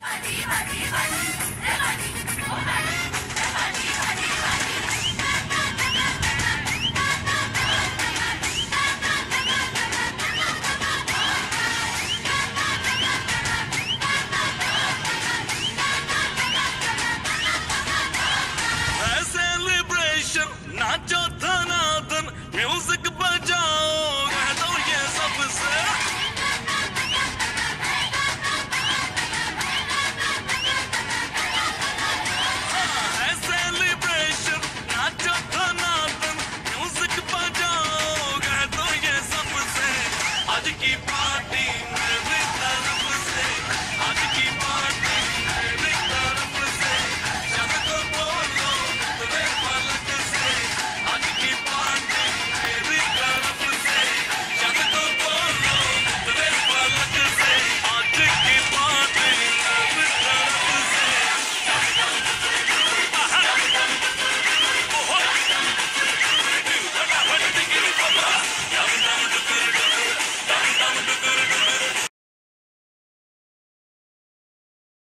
满级满级满级 की पार्टी